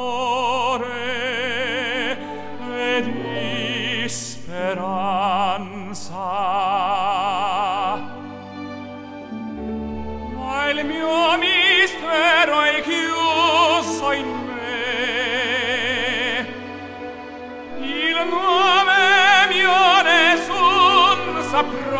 amore e di speranza ma il mio mistero è chiuso in me. Il nome mio nessun saprà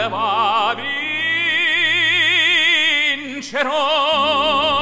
selva vincerò.